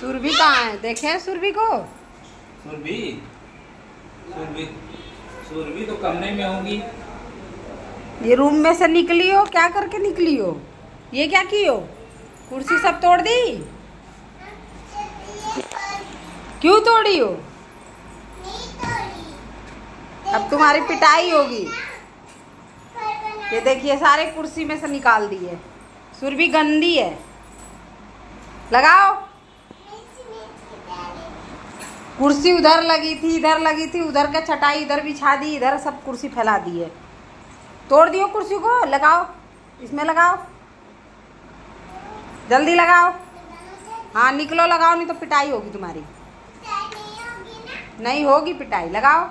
सुरभि कहाँ है? देखे सुरभि को? सुरभि? सुरभि सुरभि तो कमरे में होगी। ये रूम में से निकली हो? क्या करके निकली हो? ये क्या की हो? कुर्सी सब तोड़ दी? क्यों तोड़ी हो? अब तुम्हारी पिटाई होगी। ये देखिए सारे कुर्सी में से निकाल दिए। सुरभि गंदी है। लगाओ। कुर्सी उधर लगी थी, इधर लगी थी, उधर का चटाई, इधर बिछा दी इधर सब कुर्सी फैला दी है। तोड़ दियो कुर्सी को, लगाओ, इसमें लगाओ। जल्दी लगाओ। हाँ निकलो, लगाओ, नहीं तो पिटाई होगी तुम्हारी। नहीं होगी पिटाई, लगाओ।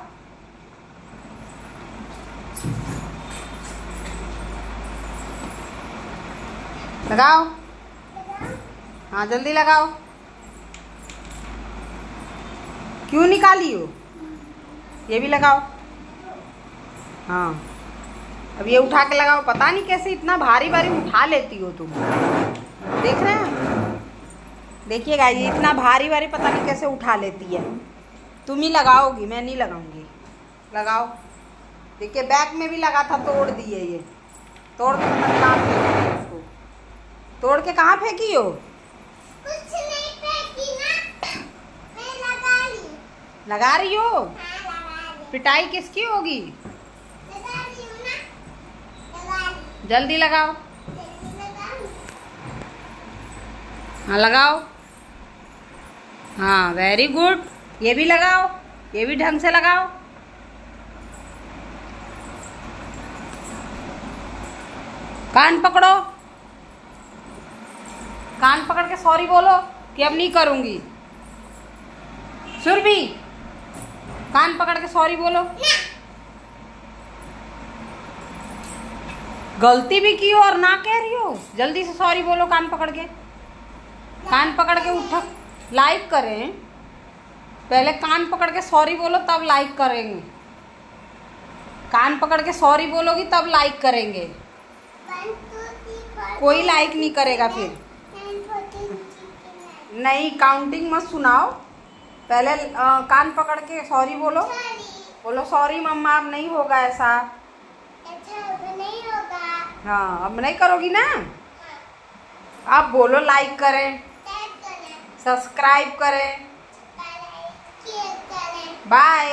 लगाओ। हाँ जल्दी लगाओ। क्यों निकाली हो? ये भी लगाओ। हाँ। अब ये उठा के लगाओ। पता नहीं कैसे इतना भारी भारी उठा लेती हो तुम। देख रहे हैं? देखिएगा ये इतना भारी भारी पता नहीं कैसे उठा लेती है। तुम ही लगाओगी, मैं नहीं लगाऊँगी। लगाओ। देखिए बैक में भी लगा था, तोड़ दिए ये। तोड़ के मतलब उसको तोड़ के कहाँ फेंकी हो? कुछ नहीं फेंकी ना मैं लगा ली लगा रही हो? पिटाई किसकी होगी? जल्दी लगाओ। हाँ लगाओ। हाँ वेरी गुड ये भी लगाओ, ये भी ढंग से लगाओ। कान पकड़ो। कान पकड़ के सॉरी बोलो कि अब नहीं करूँगी। सुरभि कान पकड़ के सॉरी बोलो गलती भी की हो और ना कह रही हो जल्दी से सॉरी बोलो कान पकड़ के कान पकड़ के उठ लाइक करें पहले कान पकड़ के सॉरी बोलो तब लाइक करेंगे कान पकड़ के सॉरी बोलोगी तब लाइक करेंगे कोई लाइक नहीं करेगा फिर नहीं काउंटिंग मत सुनाओ पहले आ, कान पकड़ के सॉरी बोलो। बोलो सॉरी मम्मा अब नहीं होगा ऐसा। अच्छा नहीं होगा। हाँ अब नहीं करोगी ना? आप बोलो लाइक करें। सब्सक्राइब करें। बाय